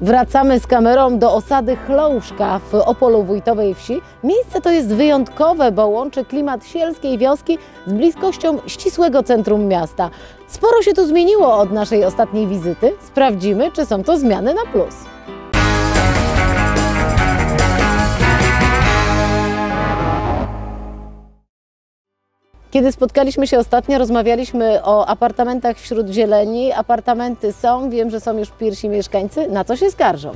Wracamy z kamerą do osady Chlouszka w Opolu Wójtowej Wsi. Miejsce to jest wyjątkowe, bo łączy klimat sielskiej wioski z bliskością ścisłego centrum miasta. Sporo się tu zmieniło od naszej ostatniej wizyty. Sprawdzimy, czy są to zmiany na plus. Kiedy spotkaliśmy się ostatnio, rozmawialiśmy o apartamentach wśród zieleni. Apartamenty są, wiem, że są już pierwsi mieszkańcy. Na co się skarżą?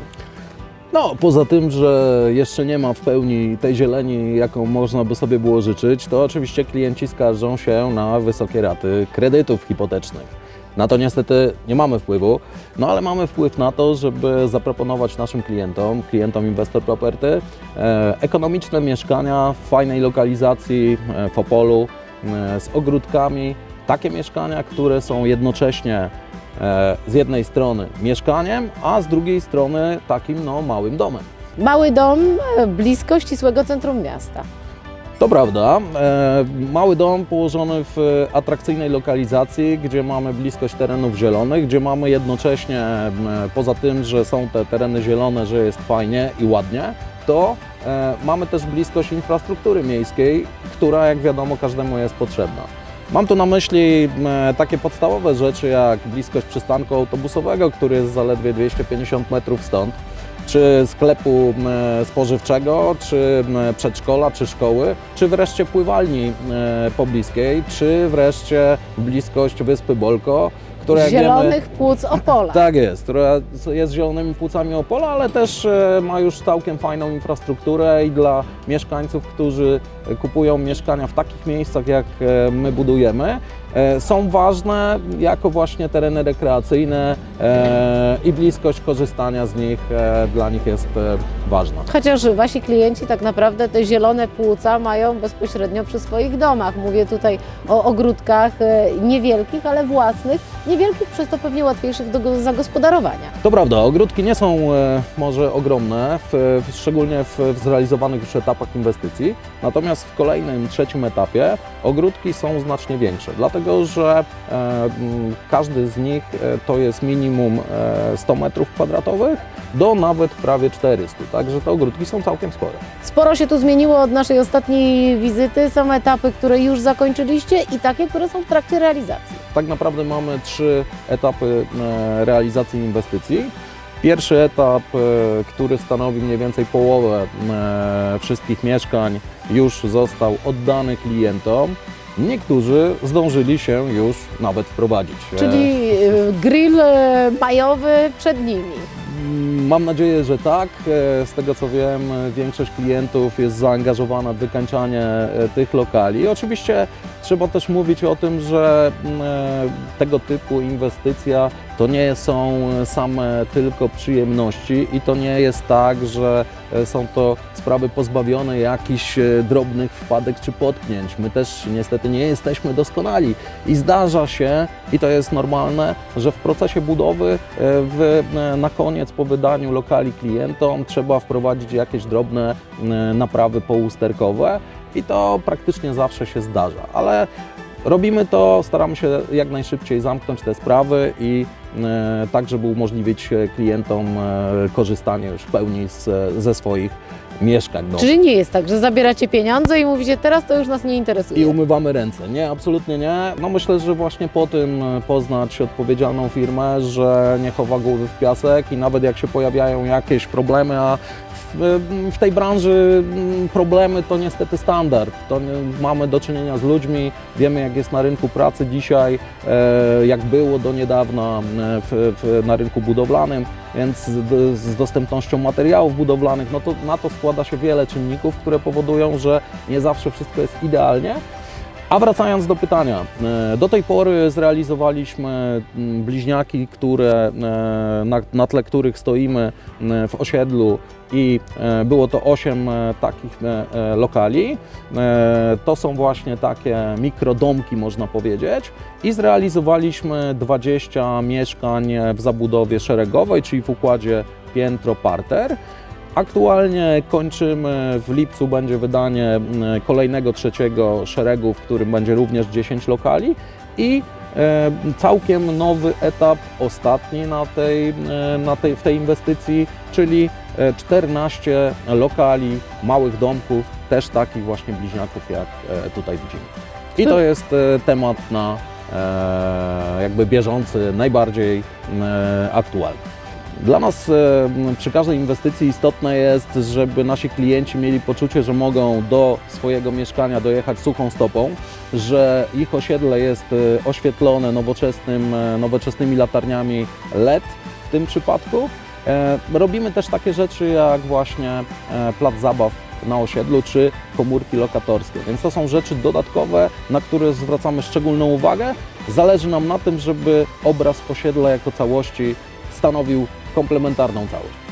No, poza tym, że jeszcze nie ma w pełni tej zieleni, jaką można by sobie było życzyć, to oczywiście klienci skarżą się na wysokie raty kredytów hipotecznych. Na to niestety nie mamy wpływu, no ale mamy wpływ na to, żeby zaproponować naszym klientom, klientom Investor Property, e, ekonomiczne mieszkania w fajnej lokalizacji e, w Opolu, z ogródkami, takie mieszkania, które są jednocześnie e, z jednej strony mieszkaniem, a z drugiej strony takim no, małym domem. Mały dom e, blisko ścisłego centrum miasta. To prawda. E, mały dom położony w atrakcyjnej lokalizacji, gdzie mamy bliskość terenów zielonych, gdzie mamy jednocześnie, poza tym, że są te tereny zielone, że jest fajnie i ładnie, to e, mamy też bliskość infrastruktury miejskiej, która jak wiadomo każdemu jest potrzebna. Mam tu na myśli takie podstawowe rzeczy jak bliskość przystanku autobusowego, który jest zaledwie 250 metrów stąd, czy sklepu spożywczego, czy przedszkola, czy szkoły, czy wreszcie pływalni e, pobliskiej, czy wreszcie bliskość wyspy Bolko, która jak wiemy, Zielonych płuc Opola. tak jest, która jest zielonymi płucami Opola, ale też e, ma już całkiem fajną infrastrukturę i dla mieszkańców, którzy kupują mieszkania w takich miejscach, jak e, my budujemy, e, są ważne jako właśnie tereny rekreacyjne e, i bliskość korzystania z nich dla nich jest ważna. Chociaż wasi klienci tak naprawdę te zielone płuca mają bezpośrednio przy swoich domach. Mówię tutaj o ogródkach niewielkich, ale własnych, niewielkich, przez to pewnie łatwiejszych do go- zagospodarowania. To prawda, ogródki nie są może ogromne, w, szczególnie w, w zrealizowanych już etapach inwestycji, natomiast w kolejnym, trzecim etapie ogródki są znacznie większe, dlatego że e, każdy z nich e, to jest minimum e, 100 metrów kwadratowych do nawet prawie 400, także te ogródki są całkiem spore. Sporo się tu zmieniło od naszej ostatniej wizyty. Są etapy, które już zakończyliście i takie, które są w trakcie realizacji. Tak naprawdę mamy trzy etapy e, realizacji inwestycji. Pierwszy etap, e, który stanowi mniej więcej połowę e, wszystkich mieszkań, już został oddany klientom. Niektórzy zdążyli się już nawet wprowadzić. E, Czyli grill majowy przed nimi. Mam nadzieję, że tak. Z tego co wiem, większość klientów jest zaangażowana w wykańczanie tych lokali. Oczywiście trzeba też mówić o tym, że mm, tego typu inwestycja to nie są same tylko przyjemności i to nie jest tak, że e, są to sprawy pozbawione jakichś e, drobnych wpadek czy potknięć. My też niestety nie jesteśmy doskonali i zdarza się, i to jest normalne, że w procesie budowy e, w, na koniec po wydaniu lokali klientom trzeba wprowadzić jakieś drobne naprawy pousterkowe i to praktycznie zawsze się zdarza, ale robimy to, staramy się jak najszybciej zamknąć te sprawy i e, tak, żeby umożliwić e, klientom e, korzystanie już w pełni z, ze swoich mieszkań. No. Czyli nie jest tak, że zabieracie pieniądze i mówicie, teraz to już nas nie interesuje. I umywamy ręce. Nie, absolutnie nie. No myślę, że właśnie po tym e, poznać odpowiedzialną firmę, że nie chowa głowy w piasek i nawet jak się pojawiają jakieś problemy, a w, w tej branży mm, problemy to niestety standard. To nie, mamy do czynienia z ludźmi, wiemy jak jest na rynku pracy dzisiaj, e, jak było do niedawna e, w, w, na rynku budowlanym, więc z, dostępnością materiałów budowlanych, no to na to składa się wiele czynników, które powodują, że nie zawsze wszystko jest idealnie. A wracając do pytania, e, do tej pory zrealizowaliśmy bliźniaki, które, e, na, na tle których stoimy w osiedlu i e, było to 8 e, takich lokali. To są właśnie takie mikrodomki, można powiedzieć. I zrealizowaliśmy 20 mieszkań w zabudowie szeregowej, czyli w układzie piętro-parter. Aktualnie kończymy, w lipcu będzie wydanie kolejnego trzeciego szeregu, w którym będzie również 10 lokali i e, całkiem nowy etap, ostatni na tej, e, na tej, w tej inwestycji, czyli e, 14 lokali, małych domków, też takich właśnie bliźniaków, jak e, tutaj widzimy. I to jest e, temat na e, jakby bieżący, najbardziej e, aktualny. Dla nas e, przy każdej inwestycji istotne jest, żeby nasi klienci mieli poczucie, że mogą do swojego mieszkania dojechać suchą stopą, że ich osiedle jest e, oświetlone nowoczesnym, e, nowoczesnymi latarniami LED w tym przypadku. Robimy też takie rzeczy jak właśnie plac zabaw na osiedlu czy komórki lokatorskie, więc to są rzeczy dodatkowe, na które zwracamy szczególną uwagę. Zależy nam na tym, żeby obraz osiedla jako całości stanowił complementar não usá-las.